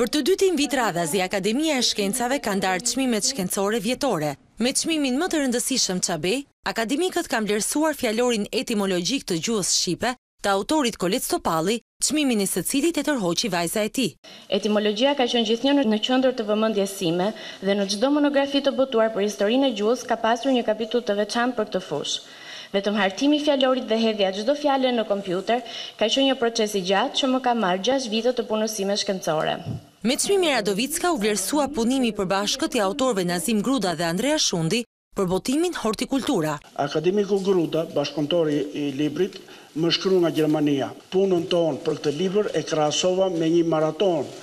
Për të dytin vit radhazi Akademia e Shkencave ka ndarë çmimet shkencore vjetore. Me çmimin më të rëndësishëm Çabej, akademikët kanë vlerësuar fjalorin etimologjik të gjuhës shqipe të autorit Kolec Topalli, çmimin e të cilit e tërhoqi vajza e tij. Etimologjia ka qenë gjithnjë në qendër të vëmendjes sime dhe në çdo monografi të botuar për historinë e gjuhës ka pasur një kapitull të veçantë për këtë fushë. Vetëm hartimi i fjalorit dhe hedhja e çdo fjale në kompjuter ka qenë një proces i gjatë që më ka marrë gjashtë vite të punës sime shkencore. Me çmimin Radovicka u vlerësua punimi i përbashkët i autorëve Nazim Gruda dhe Andrea Shundi për botimin Hortikultura. Akademiku Gruda, bashkautor i librit, më shkru nga Gjermania, Punën tonë për këtë libër e krahasova me një maratonë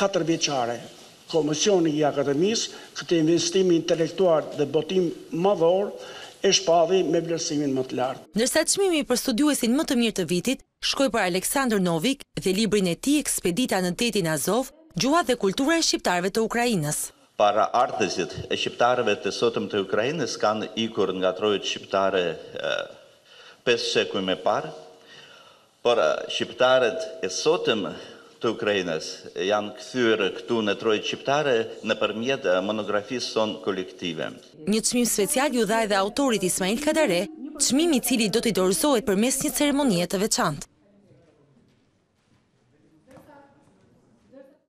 katër vjeçare, Komisioni i Akademisë këtë investim intelektual dhe botim madhor e shpalli me vlerësimin më të lartë. Ndërsa çmimi për studiuesin më të mirë të vitit shkoi për Aleksandër Novik dhe librin e tij Ekspedita në Detin Azov, Gjuha dhe kultura e shqiptarëve të Ukrainës. Paraardhësit e shqiptarëve të sotëm të Ukrainës kanë ikur nga trojet shqiptare pesë shekuj me parë. Por shqiptarët e sotëm të Ukrainës janë kthyer këtu në trojet shqiptare nëpërmjet monografisë sonë kolektive. Një çmim special iu dha edhe autorit Ismail Kadare, çmim i cili do t'i dorëzohet përmes një ceremonie të veçantë.